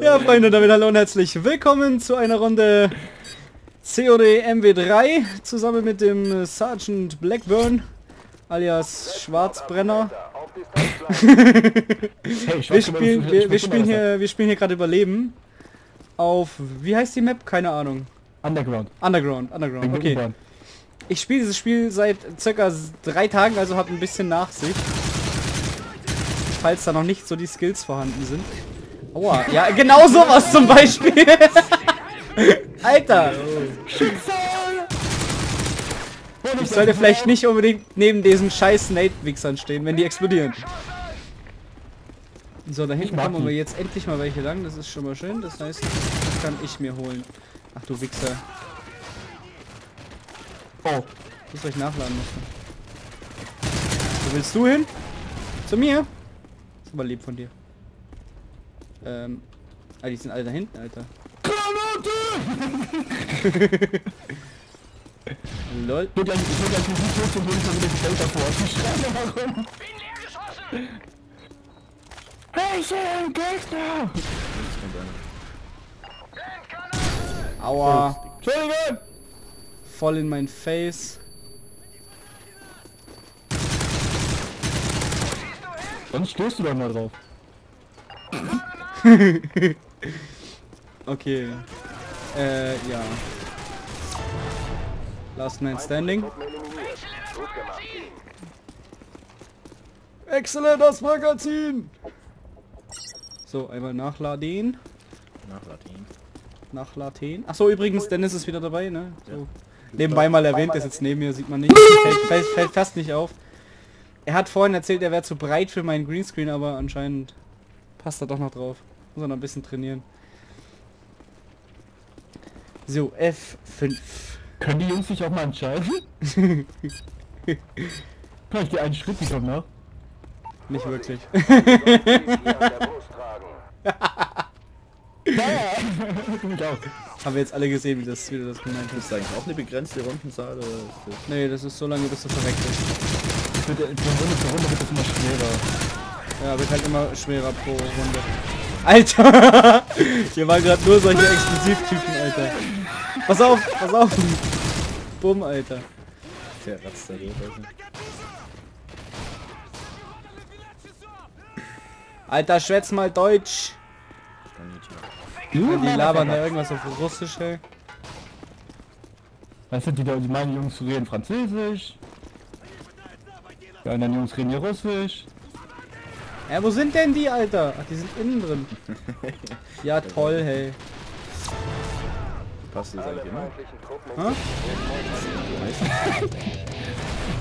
Ja, Freunde, damit hallo und herzlich willkommen zu einer Runde COD MW3 zusammen mit dem Sergeant Blackburn alias Schwarzbrenner. wir spielen, wir, wir spielen hier, wir spielen hier gerade Überleben auf, wie heißt die Map? Keine Ahnung. Underground. Underground, Underground, okay. Ich spiele dieses Spiel seit circa drei Tagen, also habe ein bisschen Nachsicht. Falls da noch nicht so die Skills vorhanden sind. Aua, ja, genau sowas zum Beispiel. Alter. Ich sollte vielleicht nicht unbedingt neben diesen scheiß Nate-Wichsern stehen, wenn die explodieren. So, da hinten kommen wir jetzt endlich mal welche lang. Das ist schon mal schön. Das heißt, das kann ich mir holen. Ach du Wichser. Oh. Das soll ich nachladen müssen. Wo willst du hin? Zu mir? Aber lieb von dir. Ähm. Ah, die sind alle da hinten, Alter. Granate! Lol. Ich will gleich, ich will gleich einen Fuß zum Boden von dem Feld davor. Ich schreie warum. Bin leer geschossen! Welchen Gegner? Aua. Entschuldigung! Voll in mein Face. Dann stößt du doch mal drauf. okay. Äh, ja. Last Man Standing. Exzellent, das Magazin! So, einmal nachladen. Nachladen. Nachladen. Achso, übrigens, Dennis ist wieder dabei, ne? So. Ja. Nebenbei mal erwähnt, ist jetzt neben mir, sieht man nicht. Fällt, fällt, fällt fast nicht auf. Er hat vorhin erzählt, er wäre zu breit für meinen Greenscreen, aber anscheinend passt er doch noch drauf. Muss er noch ein bisschen trainieren. So, F5. Können die Jungs sich auch mal entscheiden? Kann ich dir einen Schritt, die kommen nach? Nicht wirklich. Haben wir jetzt alle gesehen, wie, das, wie du das gemeint hast. Ist eigentlich auch eine begrenzte Rundenzahl? Oder das nee, das ist so lange, bis du verreckt bist. Für Runde für Runde wird das immer schwerer. Ja, wird halt immer schwerer pro Runde. Alter! Hier waren gerade nur solche Explosivtypen, Alter. Pass auf, pass auf! Bumm, Alter. Der ratzt da durch, Alter, schwätz mal Deutsch! Ja, die labern da irgendwas auf Russisch, ey. Was sind die da? Die meinen Jungs reden Französisch. Die anderen Jungs reden hier Russisch. Ja, wo sind denn die, Alter? Ach, die sind innen drin. ja, toll, hey. Passt das eigentlich immer?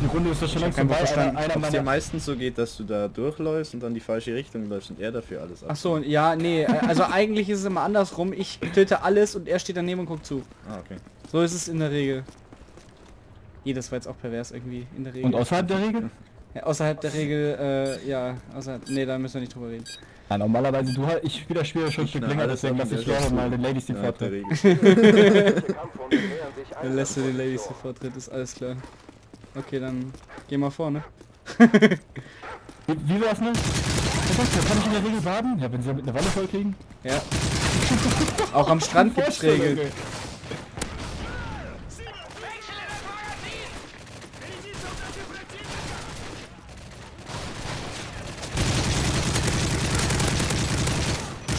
Die Runde ist doch schon langsam verstanden. Einer, einer meiner meistens so geht, dass du da durchläufst und dann die falsche Richtung läufst und er dafür alles ab. Ach so, ja, nee, äh, also eigentlich ist es immer andersrum. Ich töte alles und er steht daneben und guckt zu. Ah, okay. So ist es in der Regel. Je, das war jetzt auch pervers irgendwie in der Regel. Und außerhalb der Regel? Ja, außerhalb der Regel, äh, ja, außerhalb, nee, da müssen wir nicht drüber reden. Ja, normalerweise du halt, ich spiele das Spiel schon ein Stück länger, deswegen lasse ich gerne mal den Ladies die Vortritt. Dann lässt du den Ladies die Vortritt, ist alles klar. Okay, dann geh mal vorne. wie, wie war's ne? Kann ich in der Regel baden? Ja, wenn sie mit einer Walle voll kriegen. Ja. Auch am Strand gibt's Regeln.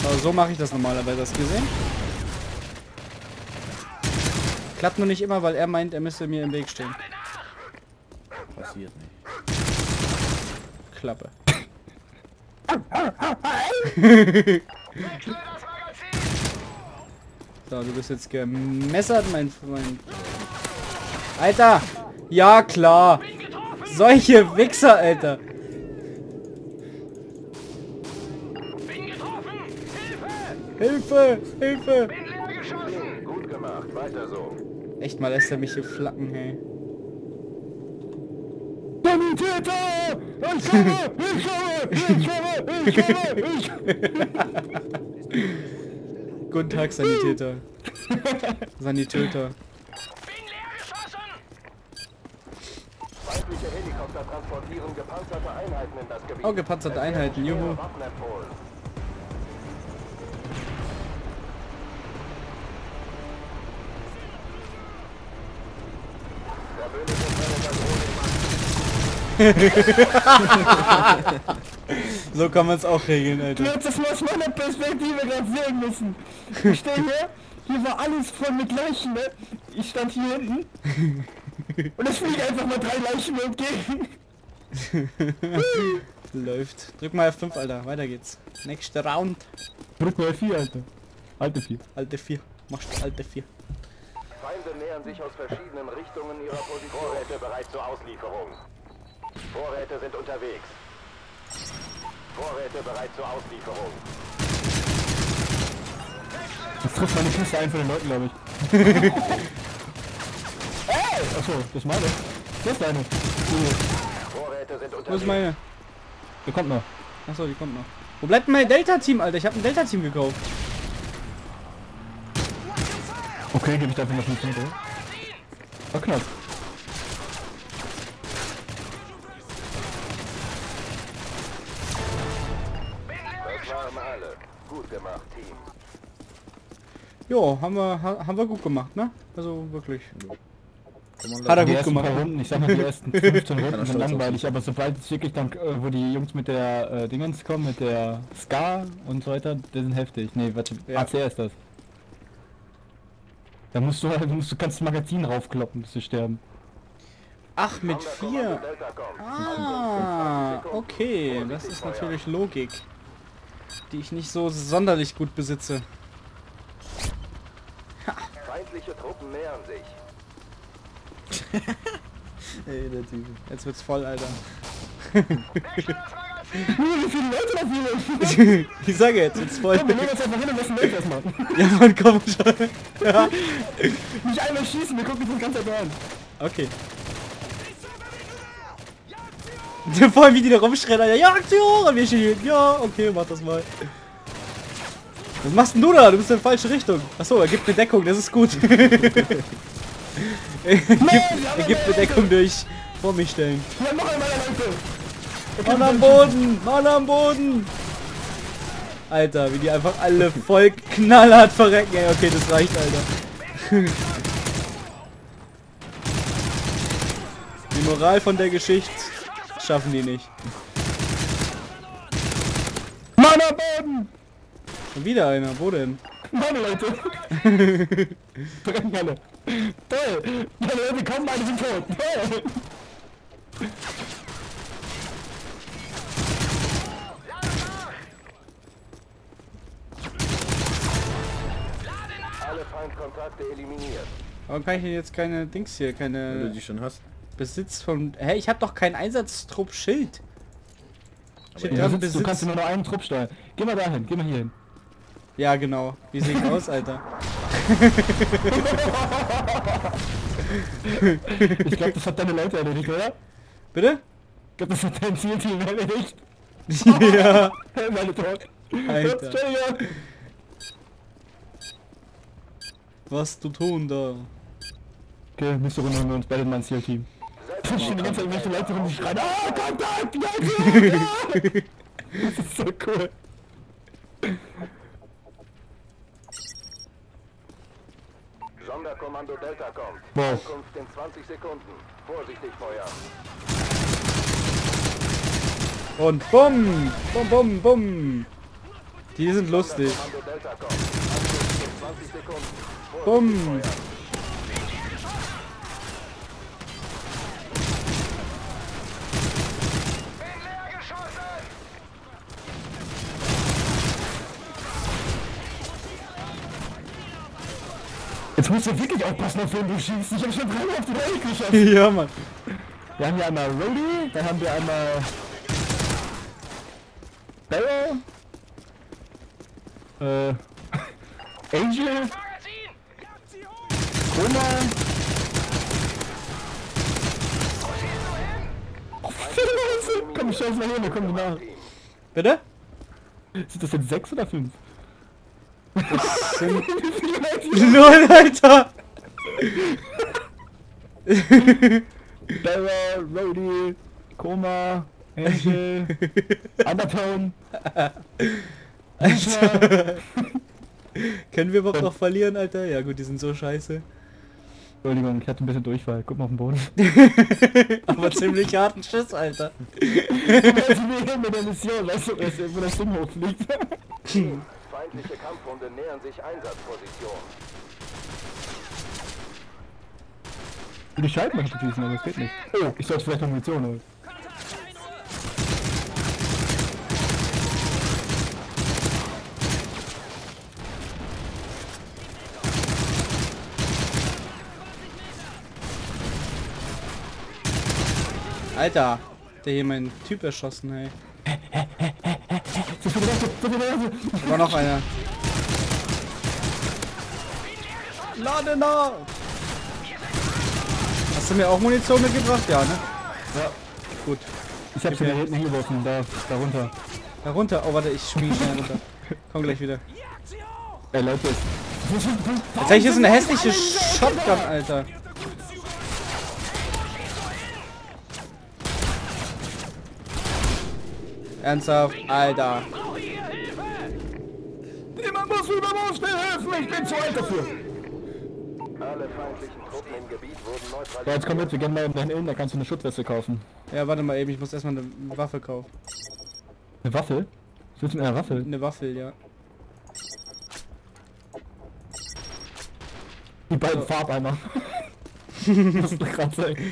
So, so mache ich das normalerweise, hast du gesehen? Klappt nur nicht immer, weil er meint, er müsste mir im Weg stehen. Passiert nicht. Klappe. so, du bist jetzt gemessert, mein Freund. Alter! Ja, klar! Solche Wichser, Alter! Hilfe! Hilfe! Gut gemacht, weiter so. Echt mal lässt er mich hier flacken, hey. Sanitäter! Ich komme! Ich komme! Ich komme! Ich komme! Guten Tag, Sanitäter. Sanitäter. Oh, gepanzerte Einheiten, juhu. so kann man es auch regeln, Alter. Du hättest das mal aus meiner Perspektive gerade sehen müssen. Ich stehe hier, hier war alles voll mit Leichen, ne? Ich stand hier hinten und es fliegen einfach mal drei Leichen mir entgegen. Läuft. Drück mal F5, Alter. Weiter geht's. Nächster Round. Drück mal F4, Alter. Alte 4. Alte 4. Machst alte 4. Feinde nähern sich aus verschiedenen Richtungen ihrer Position. Vorräte bereit zur Auslieferung. Vorräte sind unterwegs. Vorräte bereit zur Auslieferung. Das trifft meine Kiste ein von den Leuten, glaube ich. hey! Achso, das ist meine. Das ist deine. Vorräte sind unterwegs. Wo ist meine? Die kommt noch. Achso, die kommt noch. Wo bleibt mein Delta-Team, Alter? Ich habe ein Delta-Team gekauft. Okay, gebe ich dafür noch 5 Punkte. War knapp. Das waren alle. Gut gemacht, Team. Jo, haben wir, ha, haben wir gut gemacht, ne? Also wirklich. Hat er gut gemacht. Runden, ich sag mal, die ersten 15 Runden sind langweilig, aber sobald es wirklich dann, äh, wo die Jungs mit der äh, Dingens kommen, mit der Ska und so weiter, die sind heftig. Ne, warte, ja. ACR ist das. Da musst du halt, musst du kannst das Magazin raufkloppen, bis du sterben. Ach, mit vier. Ah, okay. Das ist natürlich Logik. Die ich nicht so sonderlich gut besitze. Feindliche Truppen nähern sich. Ey, der Typ. Jetzt wird's voll, Alter. Wie viele Leute da hier? ich sage jetzt, wird's voll. Komm, wir nehmen uns einfach hin und lassen Welt erstmal. ja, man, komm schon. ja. Nicht einmal schießen, wir gucken uns das ganze an. Okay. Vor allem wie die da rumschreien, Alter. Ja, Aktion! Wir stehen Ja, okay, mach das mal. Was machst denn du da? Du bist in der falsche Richtung. Achso, er gibt eine Deckung, das ist gut. er gibt, er gibt eine Deckung durch vor mich stellen. Ja, noch einmal, Leute! Mann am Boden! Mann am Boden! Alter, wie die einfach alle voll knallhart verrecken. Ey, okay, das reicht, Alter. Die Moral von der Geschichte schaffen die nicht. Mann am Boden! Und wieder einer, wo denn? Meine Leute! Brennen alle! Toll! Meine Leute kommen, meine sind tot! Toll! Warum kann ich denn jetzt keine Dings hier, Wenn du keine die schon hast. Besitz von... Hä, ich hab doch kein Einsatztrupp-Schild. Steht Ja, du, kannst nur noch einen Trupp steuern. Geh mal dahin, geh mal hier hin. Ja, genau. Wie sieht aus, Alter? Ich glaube, das hat deine Leute erledigt, oder? Bitte? Ich glaube, das hat dein Zielteam erledigt. ja. Meine tot. Alter. Was du tun da? Okay, nächste Runde haben wir uns beide mein Zielteam. Da stehen die ganze Zeit irgendwelche Leute rum, die schreien, ah, Kontakt, ja, ja. Das ist so cool. Sonderkommando Delta kommt. Wow. Ankunft in 20 Sekunden. Vorsichtig feuern. Und bumm! Bum, bum, bum! Die sind lustig. Kommando Delta kommt. Ankunft in 20 Sekunden. Vorsichtig Bumm! Jetzt musst du wirklich aufpassen, auf wen du schießt. Ich hab schon dreimal auf die Welt geschossen. ja, Mann. Wir haben hier einmal Rody, dann haben wir einmal Barrow, äh, Angel, Roma. Oh. Komm, ich schau mal hier, wir kommen nach. Bitte? Sind das jetzt sechs oder fünf? Das sind? Null, Alter! Barrow, Rody, Koma, Angel, Undertone. Alter. Können wir überhaupt noch verlieren, Alter? Ja gut, die sind so scheiße. Entschuldigung, ich hatte ein bisschen Durchfall. Guck mal auf den Boden. Aber ziemlich harten Schiss, Alter. mit der Mission, weißt du, wo das Ding hochfliegt. Feindliche Kampfhunde nähern sich Einsatzposition. Die Scheiben machen schießen, aber das geht nicht. Oh, ich sollte vielleicht noch Munition holen. Alter, der hier meinen Typ erschossen, hey. War noch einer. Lade nach! Hast du mir auch Munition mitgebracht? Ja, ne? Ja. Gut. Ich hab's mir hinten hingeworfen, da, da runter. Da runter? Oh, warte, ich spiele schnell runter. Komm gleich wieder. Ey, Leute. Jetzt hab ich hier so eine hässliche Shotgun, Alter. Ernsthaft? Alter. Jemand muss über mir helfen, ich bin zu alt dafür. Alle feindlichen Truppen im Gebiet wurden neutralisiert. Ja, jetzt komm mit, wir gehen mal in dein Inn, da kannst du eine Schutzweste kaufen. Ja, warte mal eben, ich muss erstmal eine Waffe kaufen. Eine Waffe? Was willst du mit einer Waffe? Eine Waffe, ja. Die beiden so. Farbeimer. Was du gerade sagen.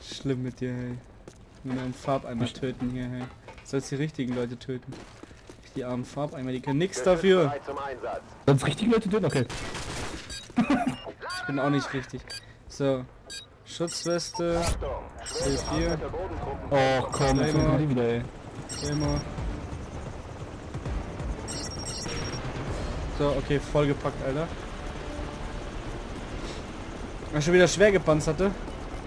Schlimm mit dir, hey. Nur einen Farbeimer töten hier, hey. Sollst die richtigen Leute töten. Die armen Farbeimer, die können nichts dafür. Sonst richtige Leute töten? Okay. ich bin auch nicht richtig. So. Schutzweste. C4. Oh komm, jetzt sind die wieder, ey. Gamer. So, okay, vollgepackt, Alter. War schon wieder schwer gepanzerte?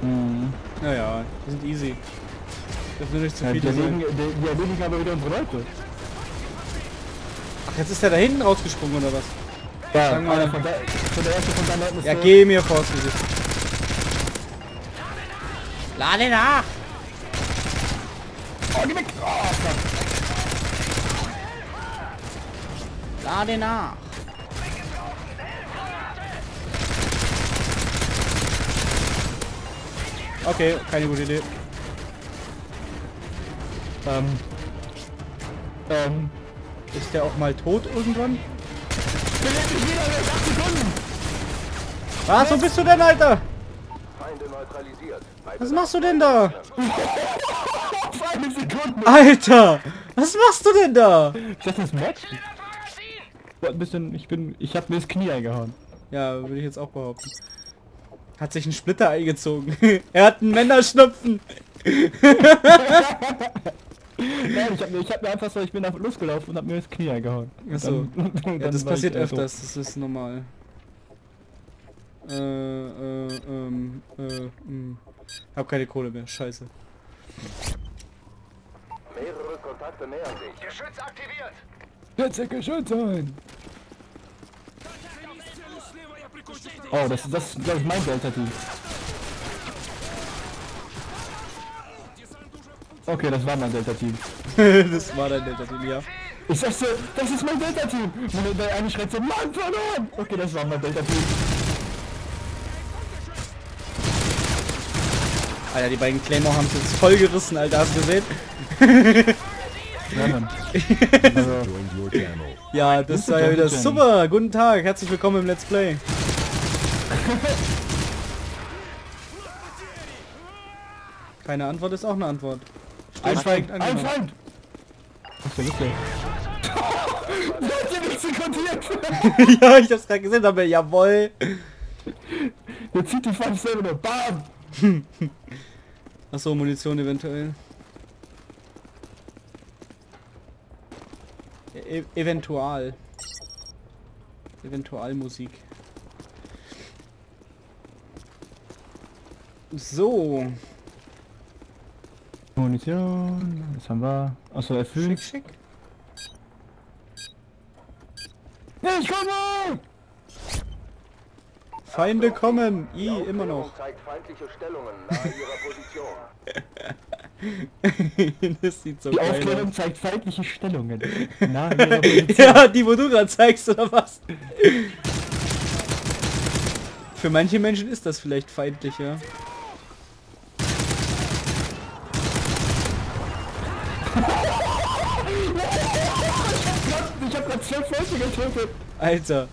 Mhm. Naja, die sind easy. Das will nicht zu ja, viel die, erledigen, die, erledigen aber wieder unsere Leute. Ach, jetzt ist er da hinten rausgesprungen oder was? Ja, Sagen einer von, der, von der erste von deinen Leuten ist Ja, geh mir vors Gesicht. Lade nach! Oh, geh weg! Oh. Lade nach! Okay, keine gute Idee. Ähm. Ähm. Ist der auch mal tot irgendwann? Was? Wo bist du denn, Alter? Was machst du denn da? Alter! Was machst du denn da? Ist das das Match? Ein bisschen, ich bin, ich hab mir das Knie eingehauen. Ja, würde ich jetzt auch behaupten. Hat sich ein Splitter eingezogen. er hat einen Männerschnupfen. Nein, ich hab, mir, ich hab mir einfach so, ich bin auf losgelaufen und hab mir das Knie eingehauen. Achso. ja, das passiert ich, öfters, das ist normal. Äh, äh, ähm, äh, mh. Hm. Hab keine Kohle mehr, scheiße. Mehrere Kontakte nähern sich. Geschütz aktiviert! Setze Geschütz ein! Oh, das, das ist, glaube ich, mein Delta-Team. Okay, das war mein Delta-Team. das war dein Delta-Team, ja. Ich sagte, das ist mein Delta-Team. Und der eine schreit so, Mann verloren. Okay, das war mein Delta-Team. Alter, die beiden Claymore haben es jetzt voll gerissen, Alter, hast du gesehen? ja, Mann. ja, das war ja wieder super. Guten Tag, herzlich willkommen im Let's Play. Keine Antwort ist auch eine Antwort. Stillschweigend Ein Feind! Was ist denn das denn? nicht sekundiert! ja, ich hab's gerade gesehen, aber jawoll! Jetzt zieht die Feind selber nur BAM! Achso, Munition eventuell. E eventual. Eventualmusik. So. Munition, das haben wir. Achso, erfüllt. Schick, schick. Ich komme! Feinde kommen! I, immer noch. das sieht so Die Aufklärung aus. zeigt feindliche Stellungen. Na, ja, die wo du gerade zeigst, oder was? Für manche Menschen ist das vielleicht feindlich, ja. Ich hab Leute getötet. Alter.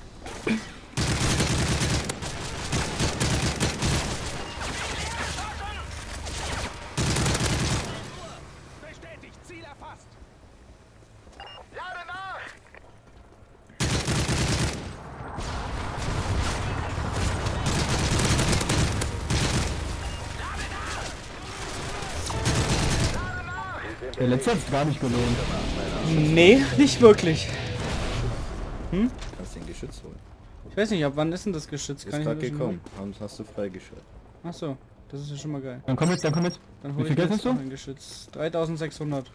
Der letzte hat gar nicht gelohnt. Nee, nicht wirklich. Hm? Kannst den Geschütz holen. Ich weiß nicht, ab wann ist denn das Geschütz? Kann ist ich gekommen. Hast, hast du freigeschaltet. Ach so, das ist ja schon mal geil. Dann komm mit, dann komm mit. Dann Wie viel Geld hast du? Ein Geschütz. 3600.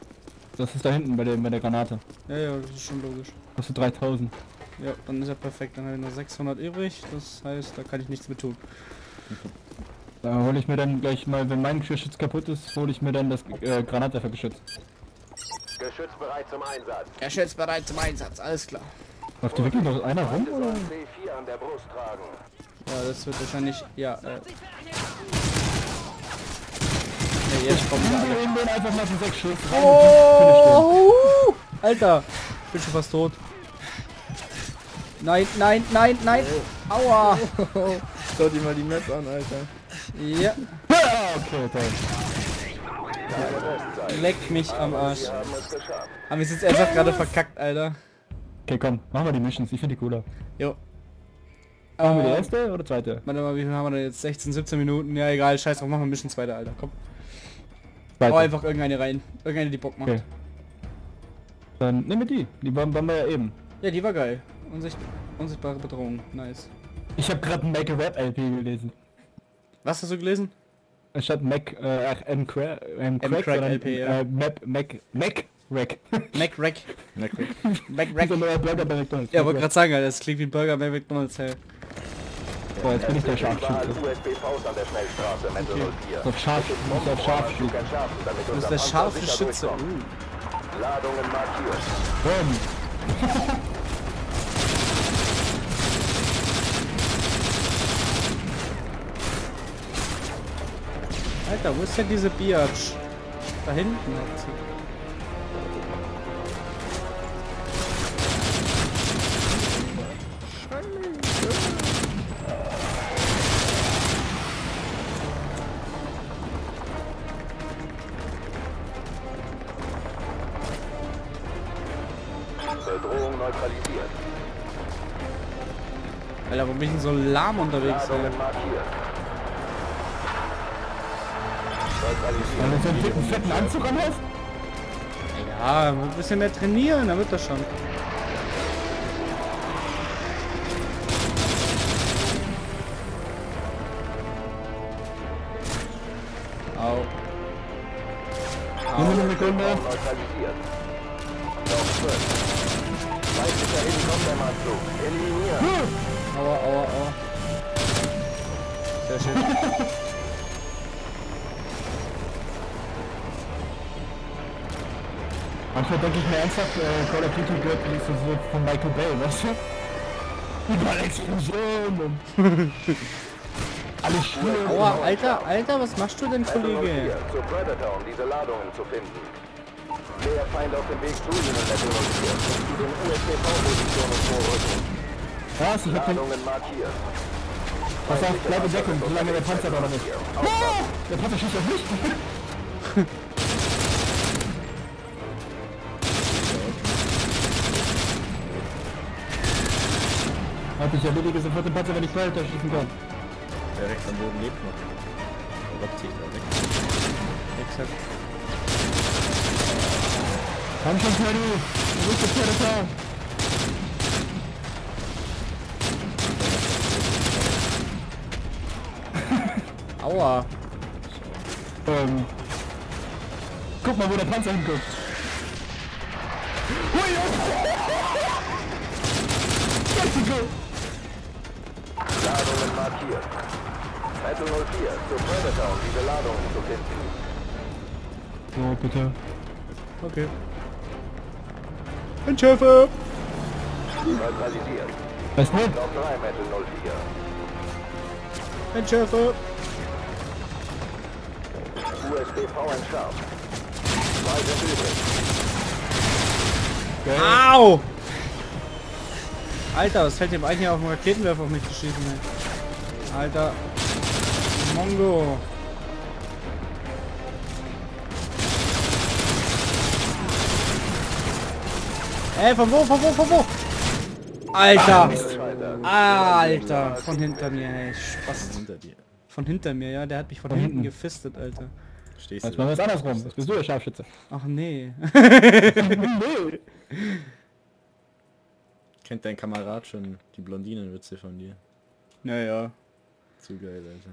Das ist da hinten bei der, bei der Granate. Ja, ja, das ist schon logisch. Hast du 3000. Ja, dann ist er perfekt. Dann habe ich noch 600 übrig. Das heißt, da kann ich nichts mehr tun. Da hole ich mir dann gleich mal, wenn mein Geschütz kaputt ist, hole ich mir dann das äh, Granatwerfergeschütz. Geschütz bereit zum Einsatz. Geschütz bereit zum Einsatz, alles klar. Läuft hier wirklich noch einer rum, oder? Ja, das wird wahrscheinlich, ja, äh... Ja, jetzt kommen wir alle. einfach mal sechs Schuss rein. Oh! Alter, ich bin schon fast tot. Nein, nein, nein, nein! Oh. Aua! Schau dir mal die Map an, Alter. Ja. okay, toll. Leck mich am Arsch. Haben wir es jetzt einfach gerade verkackt, Alter. Okay, komm, machen wir die Missions. Ich finde die cooler. Jo. Machen wir die erste oder zweite? Warte mal, wie viel haben wir denn jetzt? 16, 17 Minuten? Ja, egal, scheiß drauf, machen wir Mission zweite, Alter. Komm. Zweite. Hau einfach irgendeine rein. Irgendeine, die Bock macht. Okay. Dann nehmen wir die. Die waren, waren wir ja eben. Ja, die war geil. Unsicht unsichtbare Bedrohung. Nice. Ich habe gerade ein Make a Rap LP gelesen. Was hast du gelesen? Statt Mac, äh, M, Crack, M, Crack, Crack LP, ja. Äh, Map, Mac, Mac, Rack. Mac Rack. Mac Rack. Mac Rack. Burger bei McDonalds. Ja, wollte gerade sagen, das klingt wie ein Burger bei McDonalds, hey. So, jetzt bin ich der Scharfschütze. Auf Scharf, du auf Scharfschütze. Du bist der scharfe Schütze. Uh. Ladungen markiert. Boom. Alter, wo ist denn diese Biatch? Da hinten hat sie. Lahm unterwegs? Ey? Wenn du so einen dicken, fetten Anzug an hast? Ja, ein bisschen mehr trainieren, dann wird das schon. Au. Au. Eine Sekunde. Aua, aua, aua. Sehr schön. Manchmal denke ich mir ernsthaft, äh, Call of Duty gehört so, so von Michael Bay, weißt du? Überall Explosionen und... Alles schlimm. Aua, Alter, Alter, was machst du denn, Kollege? Zur Predator, um diese Ladungen zu finden. Der Feind auf dem Weg zu ihnen Kolonisiert und zu den USPV-Positionen vorrücken. Was? Ich hab den... markiert. Pass auf, bleib in Deckung, solange der Panzer da noch ist. Ah! Der Panzer schießt auf mich! Warte, ich erledige sofort den Panzer, wenn ich weiter schießen kann. Der rechts am Boden lebt noch. Der robbt sich da weg. Exakt. Komm schon, Freddy! Du bist der Predator! Aua! Ähm. Guck mal, wo der Panzer hinguckt. Hui! Let's go! Ladungen markiert. Battle 04 zur Predator, um diese Ladungen zu finden. So, bitte. Okay. Entschärfe! Neutralisiert. Was nicht? 3 Metal 04. Entschärfe! Zwei sind übrig. Au! Alter, was fällt dem hier auf den Raketenwerfer auf mich zu schießen, ey? Alter. Mongo. Ey, von wo, von wo, von wo? Alter. Alter. Von hinter mir, ey. Spaß. Hinter dir. Von hinter mir, ja. Der hat mich von, hinten, hinten. gefistet, Alter. Stehst Jetzt machen wir es andersrum. Jetzt bist du der Scharfschütze. Ach nee. nee. Kennt dein Kamerad schon die Blondinenwitze von dir? Naja. Zu geil, Alter.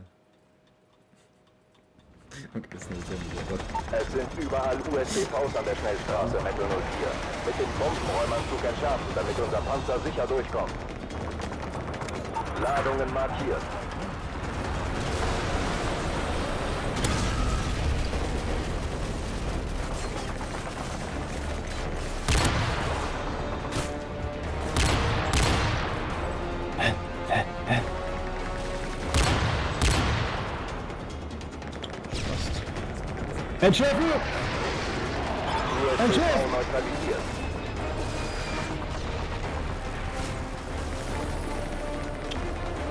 Ist. Es sind überall USBVs an der Schnellstraße Metal 04. Mit dem Bombenräumanzug entschärfen, damit unser Panzer sicher durchkommt. Ladungen markiert. Entschärfe! USBV neutralisiert.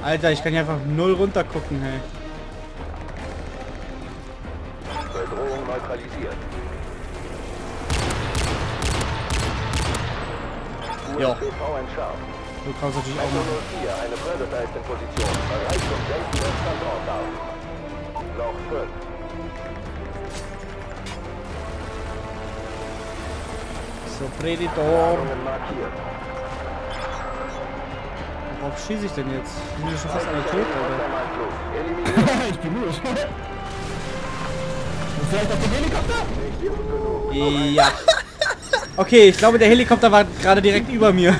Alter, ich kann hier einfach null runter gucken, hey. Bedrohung neutralisiert. Ja. USBV entschärft. So kann es natürlich auch machen. 04, eine Predator ist in Position. Bereit zum Senken des Standortdaten. Loch 5. So, Predator. Worauf schieße ich denn jetzt? Ich bin schon fast an der tot, Alter. Eliminiert. ich bin nur. Vielleicht auf den Helikopter? Ja. Okay, ich glaube, der Helikopter war gerade direkt über mir.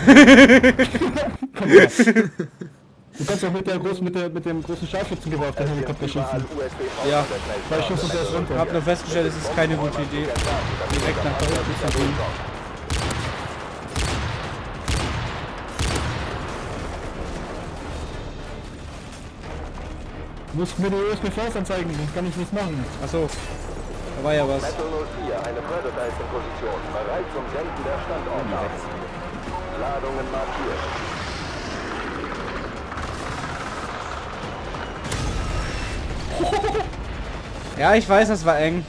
Du kannst auch mit, der großen, mit, der, mit dem großen Scharfschützengewehr auf den Helikopter schießen. Ja. Zwei Schnellstraße. Schuss und der ist Ich runter. habe nur festgestellt, es ist keine gute Idee. Direkt nach da unten zu gehen. Du musst mir die USBVs anzeigen, sonst kann ich nichts machen. Achso, da war ja was. Metal 04, eine Predator ist in Position. Bereit zum Senken der Standortdaten. Ladungen markiert. Ja, ich weiß, das war eng.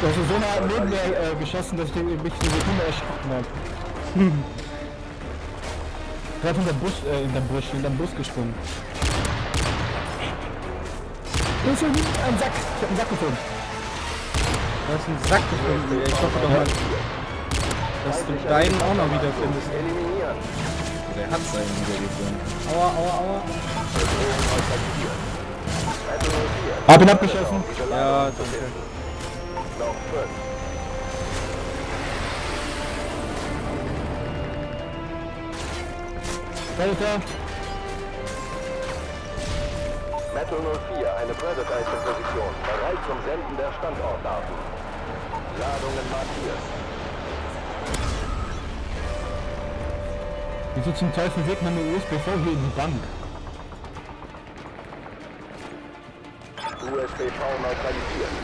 Du hast so nah neben mir äh, geschossen, dass ich mich eine Sekunde erschrocken habe. Gerade in der Busch, äh, in der Busch, in der Bus gesprungen. Ein Sack. Ich hab einen Sack gefunden. Du hast einen Sack gefunden. ey. Ich hoffe doch mal, dass du deinen auch noch wieder findest. Der hat seinen wieder gefunden. Aua, aua, aua. Bedrohung neutralisiert. Metal 04. Hab ihn abgeschossen. Ja, danke. befinden. Loch 5. Predator. Metal 04, eine Predator ist in Position. Bereit zum Senden der Standortdaten. Ladungen markiert. Wieso zum Teufel wirkt man eine USBV hier in die Bank? USBV neutralisiert.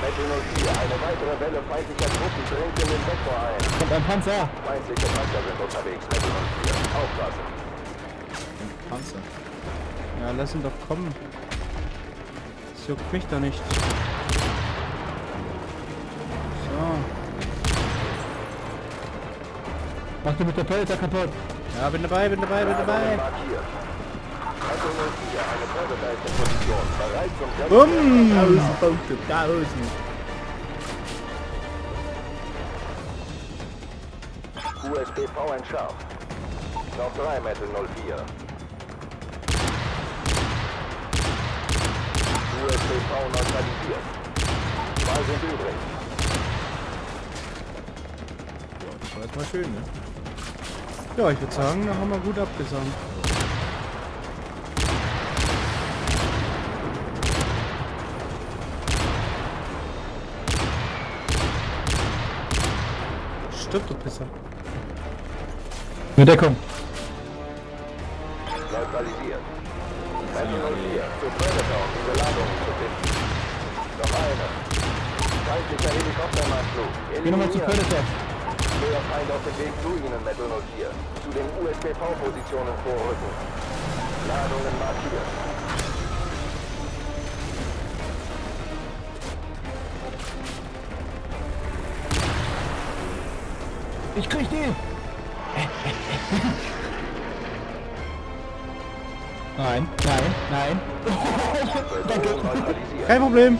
Metal 04, eine weitere Welle feindlicher Truppen dringt in den Sektor ein. Kommt ein Panzer. Feindliche Panzer sind unterwegs, Metal 04. Aufpassen. Panzer. Ja, lass ihn doch kommen. Das juckt mich da nicht. So. Mach du mit der Predator kaputt. Ja, bin dabei, bin dabei, bin dabei. Ladungen markiert. Metal 04, eine Predator ist in Position. Bereit zum Senden Bumm! Tausend Punkte, tausend. USBV entschärft. Noch 3 Metal 04. HTV neutralisiert. Zwei sind übrig. Ja, das war jetzt mal schön, ne? Ja, ich würde sagen, da haben wir gut abgesammelt. Stirb, du Pisser. Eine Deckung. Neutralisiert. Sentinel 4, zu Predator, um diese Ladung zu finden. Noch eine. Feindlicher Helikoptermarschflug. Geh nochmal zu Predator. Mehr Feind auf dem Weg zu Ihnen, Metal 04. Zu den USPV-Positionen vorrücken. Ladungen markiert. Ich krieg die! Nein. Danke. Kein Problem.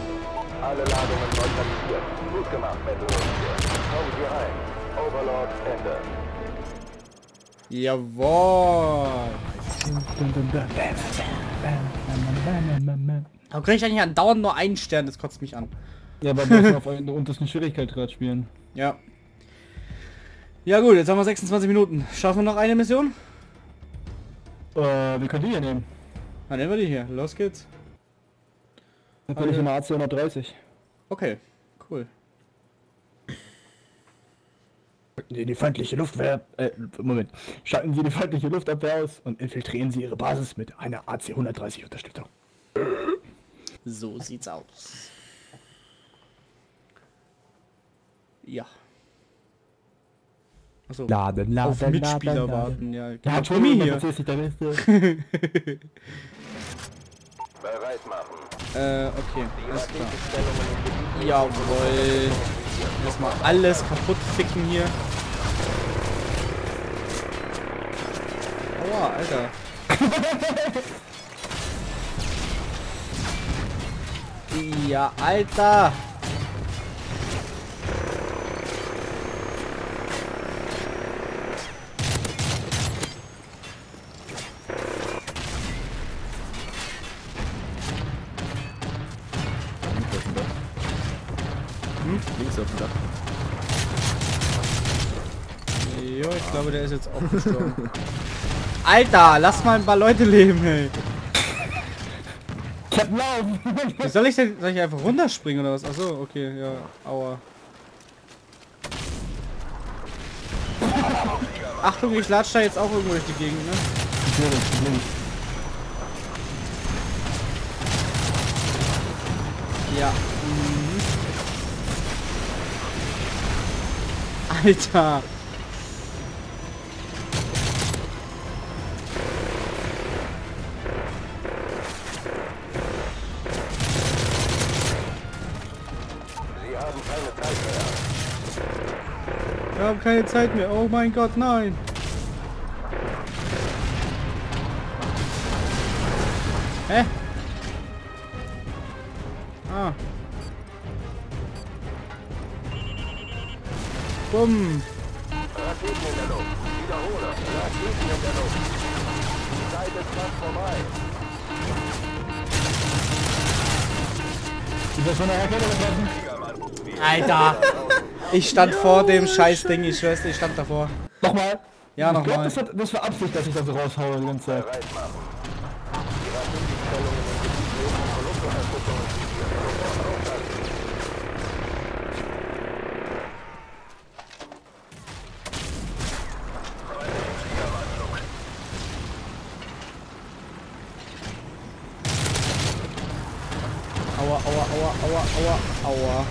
Alle Ladungen neutralisiert. Gut gemacht, Metal 04. Kommen Sie rein. Overlord, Ende. Jawohl. Warum krieg ich eigentlich andauernd nur einen Stern? Das kotzt mich an. Ja, aber wir auf der untersten Schwierigkeitsgrad spielen. Ja. Ja gut, jetzt haben wir 26 Minuten. Schaffen wir noch eine Mission? Äh, wir können die hier nehmen. Dann nehmen wir die hier. Los geht's. Dann bin ich in der AC 130. Okay, cool. Schalten Sie die feindliche Luftwehr... Äh, Moment. Schalten Sie die feindliche Luftabwehr aus und infiltrieren Sie Ihre Basis mit einer AC 130 Unterstützung. So sieht's aus. Ja. Achso. Laden, laden, Auf Mitspieler laden, warten, ja. Ja, Tommy hier. Bereit machen. Äh, okay, alles klar. Jawohl. Erstmal alles kaputt ficken hier. Aua, Alter. ja, Alter. Links auf dem Dach. Jo, ich glaube, der ist jetzt auch gestorben. Alter, lass mal ein paar Leute leben, ey. Captain Lauf! Wie soll ich denn? Soll ich einfach runterspringen oder was? Achso, okay, ja. Aua. Achtung, ich latsch da jetzt auch irgendwo durch die Gegend, ne? Ja. Alter. Wir haben keine Zeit mehr. Oh mein Gott, nein. Hä? Ich stand vor dem scheiß Ding, ich schwör's, ich stand davor. Nochmal? Ja, ich glaube, nochmal. das, hat- das war Absicht, dass ich das so raushaue die ganze Zeit. Aua, aua, aua, aua, aua, aua.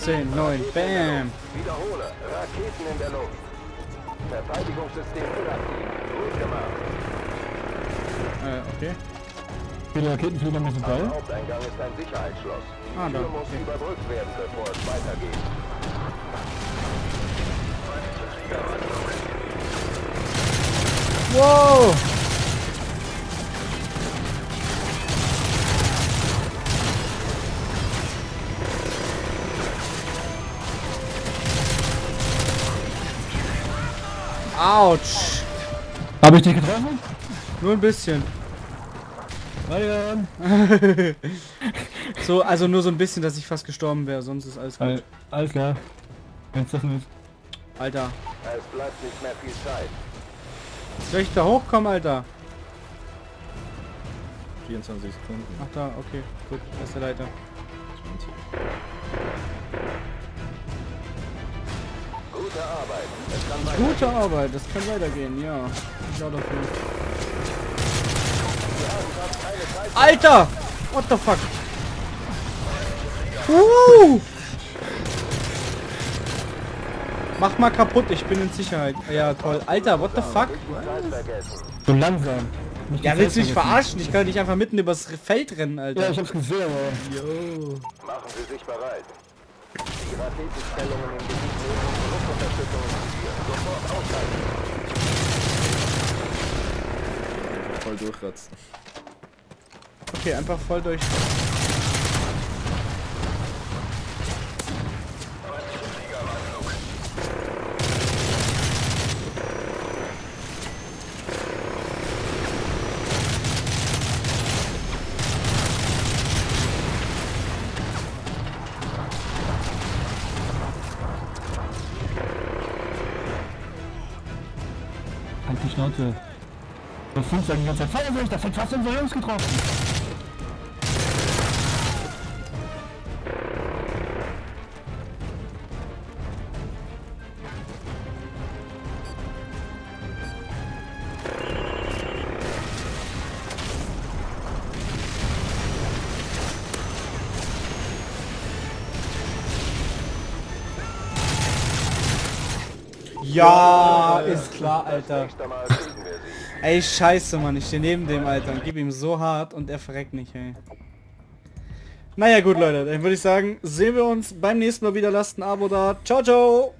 10, 9, bam. Wiederhole, Raketen in der Luft. Verteidigungssystem inaktiv. Gut gemacht. Äh, okay. Viele Raketenflieger müssen bei. Am Haupteingang ist ein Sicherheitsschloss. Ah, Die da. Tür muss Okay. überbrückt werden, bevor es weitergeht. Wow! Autsch! Habe ich dich getroffen? Nur ein bisschen. Ryan. So, also nur so ein bisschen, dass ich fast gestorben wäre, sonst ist alles gut. All, alles klar. Wenn's das nicht. Alter. Es bleibt nicht mehr viel Zeit. Soll ich da hochkommen, Alter? 24 Sekunden. Ach da, okay, gut, da ist der Leiter. 20. Arbeit. Es kann weiter. Gute Arbeit, das kann weitergehen, ja. Ich auch dafür. Alter! What the fuck? Uh! Mach mal kaputt, ich bin in Sicherheit. Ja, toll. Alter, what the fuck? So langsam. Nicht Ja, willst du mich verarschen? Ich kann nicht einfach mitten übers Feld rennen, Ja, Alter. ich hab's gesehen, aber. Machen Sie sich bereit. Raketenstellungen im Gebiet nehmen und Luftunterstützung. Sofort aushalten. Voll durchratzen. Okay, einfach voll durch. Sagen die ganze Zeit, Feuerwehr, das hat fast unsere Jungs getroffen. Ja, ist klar, Alter. Nächstes Mal kriegen wir Sie. Ey, scheiße, Mann. Ich stehe neben dem, Alter, und gib ihm so hart und er verreckt nicht, ey. Naja, gut, Leute. Dann würde ich sagen, sehen wir uns beim nächsten Mal wieder. Lasst ein Abo da. Ciao, ciao.